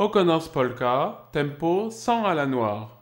O'Connor's Polka, tempo 100 à la noire.